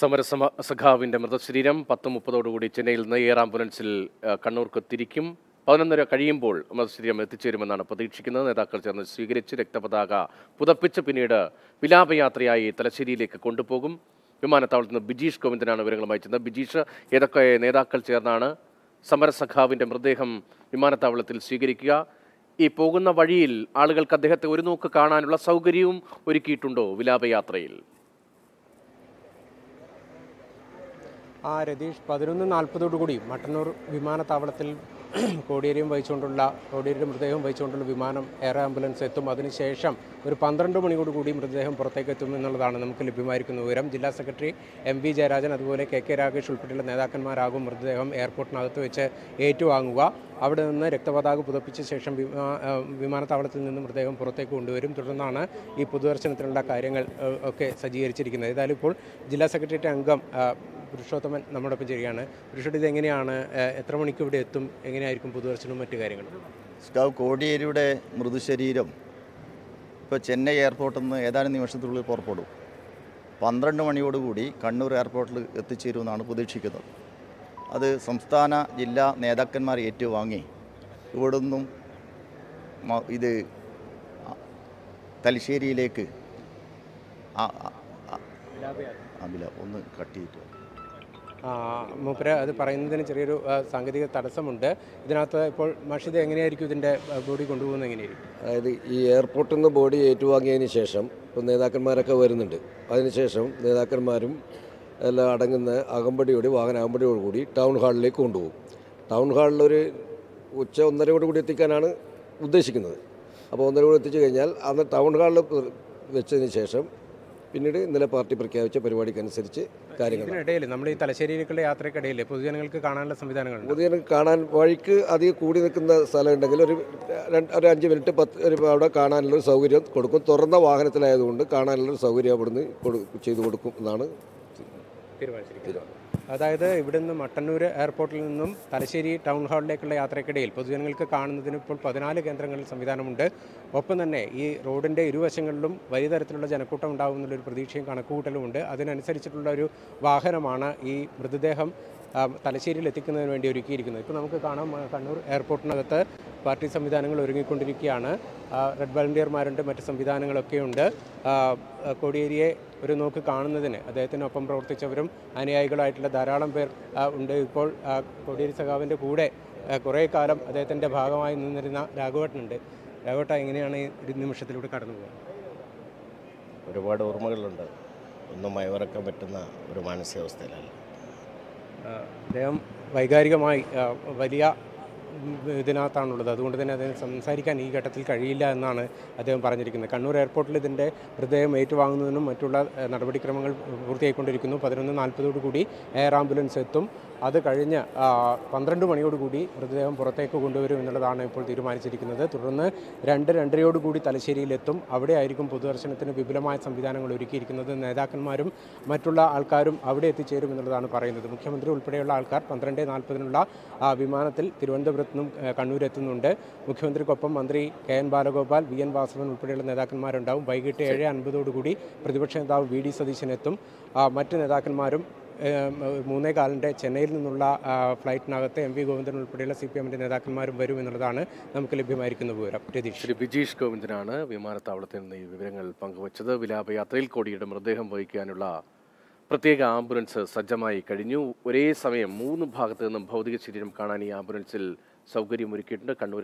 സമരസമ സഖാവിന്റെ മൃതശരീരം പത്ത് മുപ്പതോടുകൂടി ചെന്നൈയിൽ നിന്ന് എയർ ആംബുലൻസിൽ കണ്ണൂർക്ക് തിരിക്കും. പതിനൊന്നര കഴിയുമ്പോൾ മൃതശരീരം എത്തിച്ചേരുമെന്നാണ് പ്രതീക്ഷിക്കുന്നത്. നേതാക്കൾ ചേർന്ന് സ്വീകരിച്ച് രക്തപതാക പുതപ്പിച്ച് പിന്നീട് വിലാപയാത്രയായി തലശ്ശേരിയിലേക്ക് കൊണ്ടുപോകും. വിമാനത്താവളത്തിൽ നിന്ന് ബിജീഷ് ഗോവിന്ദനാണ് വിവരങ്ങളുമായി ചെന്നത്. ബിജീഷ് ഏതൊക്കെ നേതാക്കൾ ചേർന്നാണ് സമരസഖാവിന്റെ മൃതദേഹം വിമാനത്താവളത്തിൽ സ്വീകരിക്കുക? ഈ പോകുന്ന വഴിയിൽ ആളുകൾക്ക് അദ്ദേഹത്തെ ഒരു നോക്ക് കാണാനുള്ള സൗകര്യവും ഒരുക്കിയിട്ടുണ്ടോ വിലാപയാത്രയിൽ? ആ രതീഷ് പതിനൊന്ന് നാൽപ്പതോടുകൂടി മട്ടന്നൂർ വിമാനത്താവളത്തിൽ കോടിയേരിയും വഹിച്ചുകൊണ്ടുള്ള കോടിയേരിയുടെ മൃതദേഹം വഹിച്ചുകൊണ്ടുള്ള വിമാനം എയർ ആംബുലൻസ് എത്തും. അതിനുശേഷം ഒരു പന്ത്രണ്ട് മണിയോടുകൂടി മൃതദേഹം പുറത്തേക്ക് എത്തും എന്നുള്ളതാണ് നമുക്ക് ലഭ്യമായിരിക്കുന്ന വിവരം. ജില്ലാ സെക്രട്ടറി എം വി ജയരാജൻ അതുപോലെ കെ കെ രാഗേഷ് ഉൾപ്പെടെയുള്ള നേതാക്കന്മാരാകും മൃതദേഹം എയർപോർട്ടിനകത്ത് വെച്ച് ഏറ്റുവാങ്ങുക. അവിടെ നിന്ന് രക്തപതാക പുതപ്പിച്ച ശേഷം വിമാനത്താവളത്തിൽ നിന്ന് മൃതദേഹം പുറത്തേക്ക് കൊണ്ടുവരും. തുടർന്നാണ് ഈ പൊതുദർശനത്തിനുള്ള കാര്യങ്ങൾ ഒക്കെ സജ്ജീകരിച്ചിരിക്കുന്നത്. ഏതായാലും ഇപ്പോൾ ജില്ലാ സെക്രട്ടേറിയറ്റ് അംഗം പുരുഷോത്തമൻ നമ്മോടൊപ്പം ചെയ്യുകയാണ് പുരുഷോട്ട് ഇത് എങ്ങനെയാണ് എത്ര മണിക്ക് ഇവിടെ എത്തും എങ്ങനെയായിരിക്കും പൊതുദർശനവും മറ്റു കാര്യങ്ങളും സ്കൗ കോടിയേരിയുടെ മൃതശരീരം ഇപ്പോൾ ചെന്നൈ എയർപോർട്ടിൽ നിന്ന് ഏതാനും നിമിഷത്തിനുള്ളിൽ പുറപ്പെടും പന്ത്രണ്ട് മണിയോടുകൂടി കണ്ണൂർ എയർപോർട്ടിൽ എത്തിച്ചേരുമെന്നാണ് പ്രതീക്ഷിക്കുന്നത് അത് സംസ്ഥാന ജില്ലാ നേതാക്കന്മാർ ഏറ്റുവാങ്ങി ഇവിടെ നിന്നും മ- ഇത് തലശ്ശേരിയിലേക്ക് അബില ഒന്ന് കട്ട് ചെയ്തിട്ട് മൂപ്പര് അത് പറയുന്നതിന് ചെറിയൊരു സാങ്കേതിക തടസ്സമുണ്ട്. ഇതിനകത്ത് ഇപ്പോൾ മഷിദ് എങ്ങനെയായിരിക്കും ഇതിന്റെ ബോഡി കൊണ്ടുപോകുന്നത് എങ്ങനെയായിരിക്കും? അതായത് ഈ എയർപോർട്ടിൽ നിന്ന് ബോഡി ഏറ്റുവാങ്ങിയതിന് ശേഷം ഇപ്പോൾ നേതാക്കന്മാരൊക്കെ വരുന്നുണ്ട്. അതിനുശേഷം നേതാക്കന്മാരും എല്ലാം അടങ്ങുന്ന അകമ്പടിയോട് വാഹന അകമ്പടിയോട് കൂടി ടൗൺ ഹാളിലേക്ക് കൊണ്ടുപോകും. ടൗൺ ഹാളിലൊരു ഉച്ച ഒന്നരയോട് കൂടി എത്തിക്കാനാണ് ഉദ്ദേശിക്കുന്നത്. അപ്പോൾ ഒന്നരയോട് എത്തിച്ചു കഴിഞ്ഞാൽ അന്ന് ടൗൺ ഹാളിൽ വെച്ചതിന് ശേഷം പിന്നീട് ഇന്നലെ പാർട്ടി പ്രഖ്യാപിച്ച പരിപാടിക്കനുസരിച്ച് കാര്യങ്ങൾ ഇടയിൽ നമ്മൾ ഈ തലശ്ശേരിയിലേക്കുള്ള യാത്രക്കിടയിൽ പൊതുജനങ്ങൾക്ക് കാണാനുള്ള സംവിധാനങ്ങൾ പൊതുജനങ്ങൾക്ക് കാണാൻ വഴിക്ക് അധികം കൂടി നിൽക്കുന്ന സ്ഥലം ഉണ്ടെങ്കിൽ ഒരു രണ്ട് ഒരു അഞ്ച് മിനിറ്റ് പത്ത് ഒരു അവിടെ കാണാനുള്ളൊരു സൗകര്യം കൊടുക്കും. തുറന്ന വാഹനത്തിലായതുകൊണ്ട് കാണാനുള്ളൊരു സൗകര്യം അവിടുന്ന് കൊടു ചെയ്തു കൊടുക്കും എന്നാണ് തീരുമാനിച്ചിരിക്കുന്നത്. അതായത് ഇവിടുന്ന് മട്ടന്നൂർ എയർപോർട്ടിൽ നിന്നും തലശ്ശേരി ടൗൺ ഹാളിലേക്കുള്ള യാത്രക്കിടയിൽ പൊതുജനങ്ങൾക്ക് കാണുന്നതിന് ഇപ്പോൾ പതിനാല് കേന്ദ്രങ്ങളിൽ സംവിധാനമുണ്ട്. ഒപ്പം തന്നെ ഈ റോഡിന്റെ ഇരുവശങ്ങളിലും വലിയ തരത്തിലുള്ള ജനക്കൂട്ടം ഉണ്ടാകുമെന്നുള്ളൊരു പ്രതീക്ഷയും കണക്കുകൂട്ടലുമുണ്ട് അതിനനുസരിച്ചിട്ടുള്ള ഒരു വാഹനമാണ് ഈ മൃതദേഹം തലശ്ശേരിയിൽ എത്തിക്കുന്നതിന് വേണ്ടി ഒരുക്കിയിരിക്കുന്നത്. ഇപ്പോൾ നമുക്ക് കാണാം കണ്ണൂർ എയർപോർട്ടിനകത്ത് പാർട്ടി സംവിധാനങ്ങൾ ഒരുങ്ങിക്കൊണ്ടിരിക്കുകയാണ്. റെഡ് വളണ്ടിയർമാരുണ്ട് മറ്റ് സംവിധാനങ്ങളൊക്കെയുണ്ട്. കോടിയേരിയെ ഒരു നോക്ക് കാണുന്നതിന് അദ്ദേഹത്തിനൊപ്പം പ്രവർത്തിച്ചവരും അനുയായികളായിട്ടുള്ള ധാരാളം പേർ ഉണ്ട്. ഇപ്പോൾ കോടിയേരി സഖാവിന്റെ കൂടെ കുറേ കാലം അദ്ദേഹത്തിന്റെ ഭാഗമായി നിന്നിരുന്ന രാഘവട്ടനുണ്ട് രാഘവട്ട എങ്ങനെയാണ് ഈ ഒരു നിമിഷത്തിലൂടെ കടന്നു പോകുന്നത്? ഒരുപാട് ഓർമ്മകളുണ്ട്. ഒന്നും മയവിറക്കാൻ പറ്റുന്ന ഒരു മാനസികാവസ്ഥയിലല്ല. അദ്ദേഹം വൈകാരികമായി വലിയ ഇതിനകത്താണുള്ളത്. അതുകൊണ്ട് തന്നെ അദ്ദേഹം സംസാരിക്കാൻ ഈ ഘട്ടത്തിൽ കഴിയില്ല എന്നാണ് അദ്ദേഹം പറഞ്ഞിരിക്കുന്നത്. കണ്ണൂർ എയർപോർട്ടിൽ ഇതിന്റെ മൃതദേഹം ഏറ്റുവാങ്ങുന്നതിനും മറ്റുള്ള നടപടിക്രമങ്ങൾ പൂർത്തിയായിക്കൊണ്ടിരിക്കുന്നു. പതിനൊന്ന് നാൽപ്പതോടു കൂടി എയർ ആംബുലൻസ് എത്തും. അത് കഴിഞ്ഞ് പന്ത്രണ്ട് മണിയോടുകൂടി മൃതദേഹം പുറത്തേക്ക് കൊണ്ടുവരും എന്നുള്ളതാണ് ഇപ്പോൾ തീരുമാനിച്ചിരിക്കുന്നത്. തുടർന്ന് രണ്ട് രണ്ടരയോടുകൂടി തലശ്ശേരിയിലെത്തും അവിടെ ആയിരിക്കും പൊതുദർശനത്തിന് വിപുലമായ സംവിധാനങ്ങൾ ഒരുക്കിയിരിക്കുന്നത്. നേതാക്കന്മാരും മറ്റുള്ള ആൾക്കാരും അവിടെ എത്തിച്ചേരും എന്നുള്ളതാണ് പറയുന്നത്. മുഖ്യമന്ത്രി ഉൾപ്പെടെയുള്ള ആൾക്കാർ പന്ത്രണ്ട് നാൽപ്പതിനുള്ള വിമാനത്തിൽ തിരുവനന്തപുരത്ത് നിന്നും കണ്ണൂരെത്തുന്നുണ്ട്. മുഖ്യമന്ത്രിക്കൊപ്പം മന്ത്രി K N Balagopal V N Vasavan ഉൾപ്പെടെയുള്ള നേതാക്കന്മാരുണ്ടാവും. വൈകിട്ട് ഏഴ് അൻപതോടുകൂടി പ്രതിപക്ഷ നേതാവ് വി ഡി സതീശൻ എത്തും മറ്റ് നേതാക്കന്മാരും മൂന്നേ കാലിന്റെ ചെന്നൈയിൽ നിന്നുള്ള ഫ്ലൈറ്റിനകത്ത് എം വി ഗോവിന്ദൻ ഉൾപ്പെടെയുള്ള സി പി എമ്മിന്റെ നേതാക്കന്മാരും വരും എന്നുള്ളതാണ് നമുക്ക് ലഭ്യമായിരിക്കുന്ന വിവരം. രതീഷ്. ശ്രീ ബിജീഷ് ഗോവിന്ദനാണ് വിമാനത്താവളത്തിൽ നിന്ന് ഈ വിവരങ്ങൾ പങ്കുവച്ചത്. വിലാപയാത്രയിൽ കോടിയുടെ മൃതദേഹം വഹിക്കാനുള്ള പ്രത്യേക ആംബുലൻസ് സജ്ജമായി കഴിഞ്ഞു. ഒരേ സമയം മൂന്ന് ഭാഗത്തു നിന്നും ഭൗതിക ശരീരം കാണാൻ ഈ ആംബുലൻസിൽ സൗകര്യമൊരുക്കിയിട്ടുണ്ട് കണ്ണൂർ